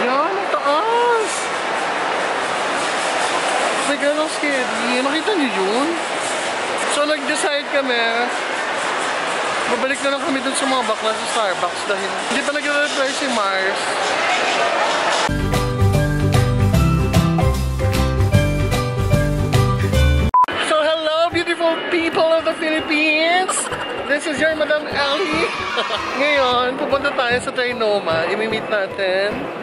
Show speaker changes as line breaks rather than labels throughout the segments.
Yan, ang taas! Oh my God, ang scary. Nakita niyo yun? So, nag-decide kami, babalik na lang kami dun sa mga bakla sa Starbucks dahil hindi pa nag-reply si Mars. So, hello, beautiful people of the Philippines! This is your Madam Ellie. Ngayon, pupunta tayo sa Trinoma. Imi-meet natin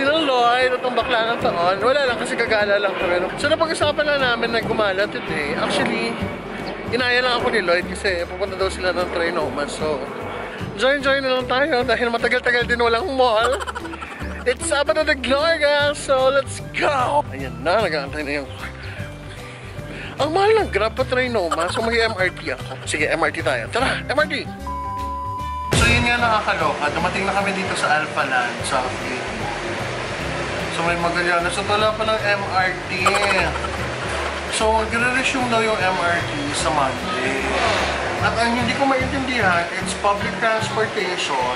sila Lloyd at ang bakla ng taon. Wala lang kasi kagala lang kami. So, napag-usapan na namin na gumala today. Actually, inaya lang ako ni Lloyd kasi pupunta daw sila ng Trinoma. So, join-join na lang tayo dahil matagal-tagal din walang mall. It's Sabado de Gloria, so let's go! Ayan na, nag-aantay na yung ang mahal ng Grab pa Trinoma, so may MRT ako. Sige, MRT tayo. Tara, MRT! So yun nga nakakaloka, dumating na kami dito sa Alpha Land, sa Gate. So may Magallanes, so wala pa ng MRT. So magre-resume daw yung MRT sa Monday. At ang hindi ko maintindihan, it's public transportation.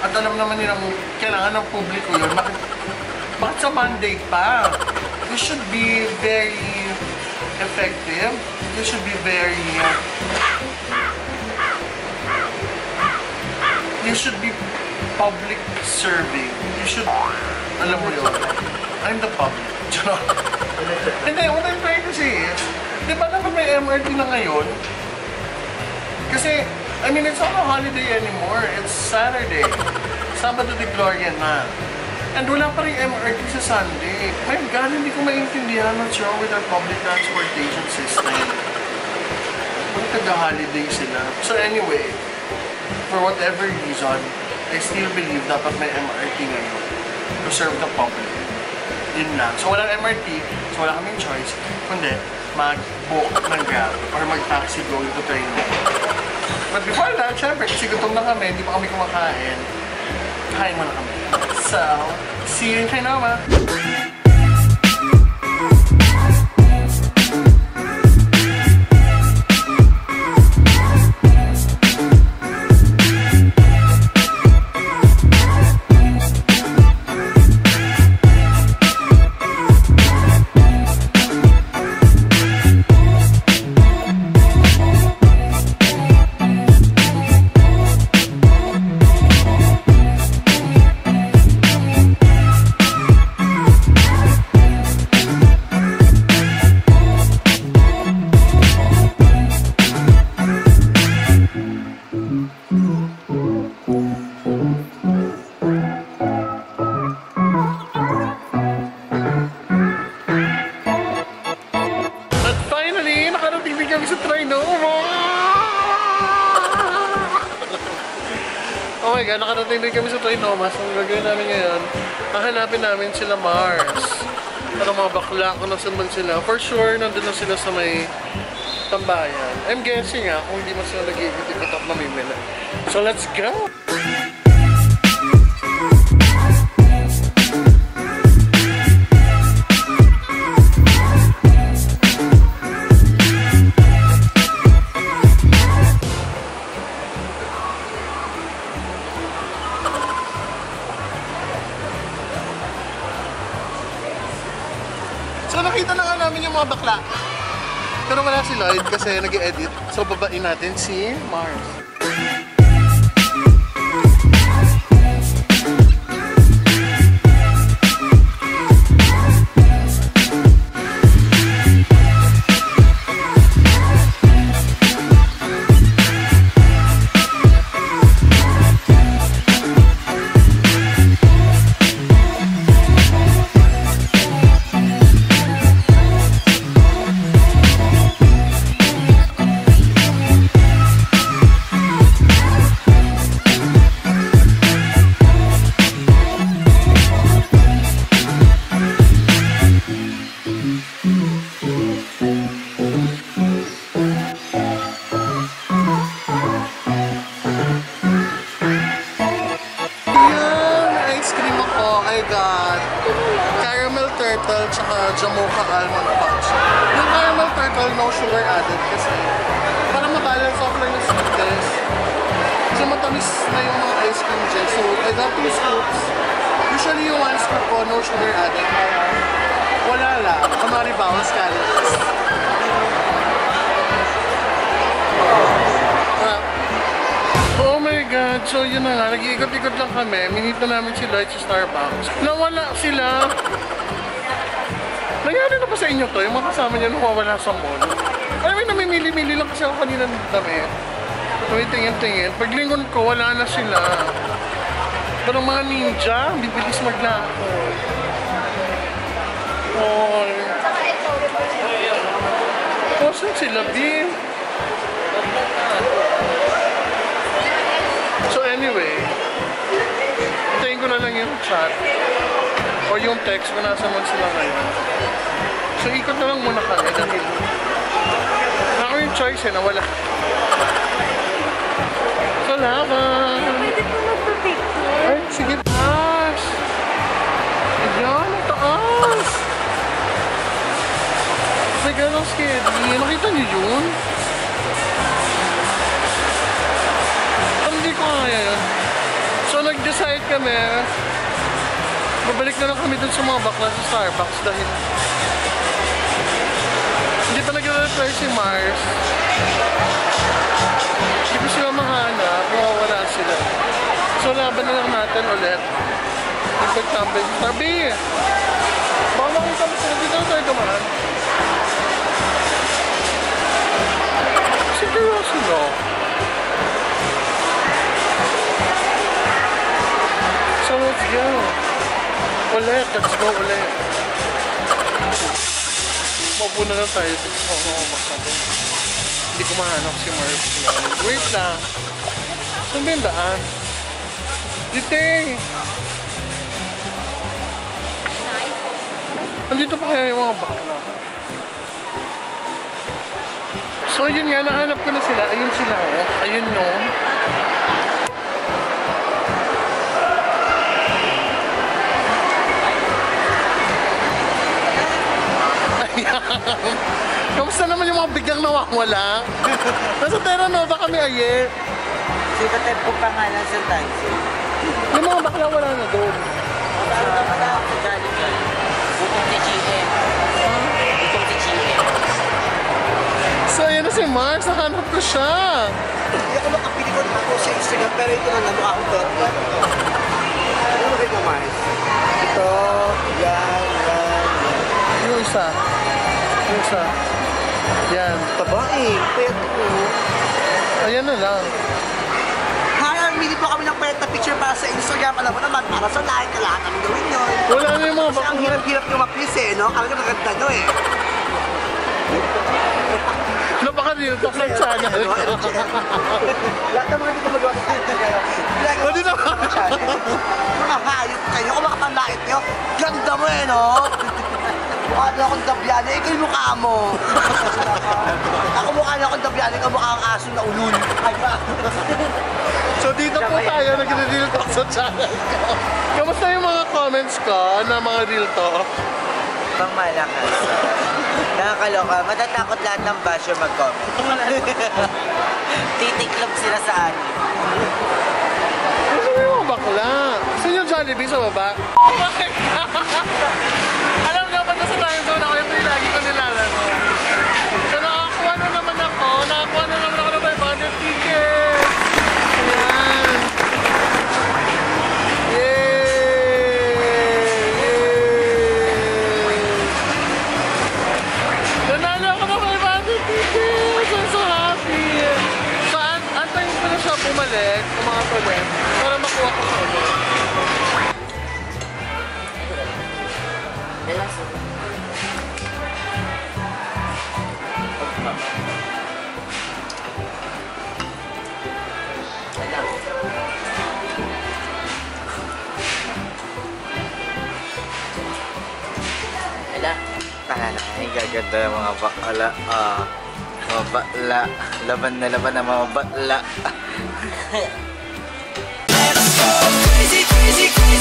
At alam naman nilang kailangan ng publiko yun. Bakit, bakit sa Monday pa? This should be very effective. You should be very... You should be public serving. You should... Alam mo yun. I'm the public. Charot. Hindi, what I'm trying to say is, di ba naman may MRT na ngayon? Kasi, I mean, it's not a holiday anymore. It's Saturday. Sabado de Gloria na. And wala pa rin MRT sa Sunday. My God, hindi ko maintindihan what's wrong with our public transportation system. Kung taga-holiday sila. So anyway, for whatever reason, I still believe dapat may MRT ngayon to serve the public. Yun lang. So walang MRT, so wala kaming choice, kundi mag-book ng Grab or mag-taxi going to train. But before that, syempre, kasi gutom na kami, hindi pa kami kumakain, kain muna kami. So, see you in Trinoma. My nakarating din kami sa Trinoma. So, ang gagawin namin ngayon, hahanapin namin sila Mars. Para mga bakla kung nasan man sila. For sure, nandun na sila sa may tambayan. I'm guessing nga, kung hindi man sila nag-i-ikot up mamimila. So, let's go! So nakita na nga namin yung mga bakla. Pero wala si Lloyd kasi nag edit So babain natin si Mars. I got caramel turtle tsaka Jamocha almond punch. Yung caramel turtle, no sugar added kasi para mabalance off lang yung sweetness. Kasi matamis na yung mga ice cream dyan. So, I got two scoops. Usually yung ko, no sugar added. Wala lang. Kunwari bawas calories. Ah. God! So yun na nga, nag-iikot-ikot lang kami. Minito namin si Lloyd sa Starbucks. Nawala sila. Nangyari na ba sa inyo to? Yung mga kasama niya nawawala sa mall. Alam mo, namimili-mili lang kasi ako kanina ng damit. Tumitingin-tingin. Paglingon ko, wala na sila. Parang mga ninja, bibilis maglako. Oh. Oh, saan sila, B? Chat or yung text kung nasa man sila ngayon. So ikot na lang muna kami dahil wala ko yung choice eh, nawala. Salamat!
Pwede po magpa-picture.
Ay, sige, taas! Ayan, ang taas! God, ang scary. Nakita niyo yun? Hindi ko kaya yun. So, nag-decide kami, babalik na lang kami dun sa mga bakla sa Starbucks dahil hindi pa nag-reply si Mars. Hindi ko sila mahanap, mawawala sila. So, laban na lang natin ulit. Yung pagtambay sa tabi. Baka makita mo sila dito tayo dumaan. Seryoso no? So, let's go. Ulit, let's go ulit. Maupo na lang tayo dito sa mga masyado. Hindi ko mahanap si Mars. Wait lang. Saan ba yung daan? Dito. Andito pa kaya yung mga bakla. So yun nga, nahanap ko na sila. Ayun sila oh. Ayun no. Naman yung mga biglang nawawala? Nasa Terra Nova kami aye.
Sika type po pangalan sa taxi.
Yung mga bakla wala na doon.
Ano ka pala sa Jollibee? Bukong si GM. Bukong si GM.
So ayan na si Mars, nahanap ko siya.
Hindi ako makapili ko ako sa Instagram pero ito na namukha akong Dotla. Ano ba kayo naman? Ito, yan, yan, yan.
Yung isa. Yung isa. Yan.
Babae, pwede ko.
Ayan na lang.
Hi, mili po kami ng pwede picture para sa Instagram. Alam mo naman, para sa like, kailangan namin gawin yun.
Wala na yung mga
Kasi ang hirap-hirap nyo mag-please eh, no? Kala maganda nyo eh.
Napaka-real talk ng channel.
Lahat ng mga ko magawa sa. Ginagawa
Pwede
sa
naman.
mga channel. Hayop kayo, kung makapanlait nyo, ganda mo eh, no? Mukha na akong dabyane, ikaw yung mukha mo. Ako mukha na akong dabyane, ikaw mukha ang aso na ulul.
So dito po tayo, nagre-real talk sa channel ko. Kamusta yung mga comments ko na mga real talk?
Pang malakas. Nakakaloka. Matatakot lahat ng basher mag-comment. Titiklop sila sa akin.
Ano yung mga bakla? Saan yung Jollibee sa baba? Alam nga
Ala. Ay, gaganda ng mga bakla. Ah, mga bakla. Laban na laban ng mga bakla.
crazy, crazy, crazy till